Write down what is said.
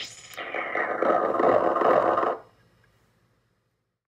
すごい。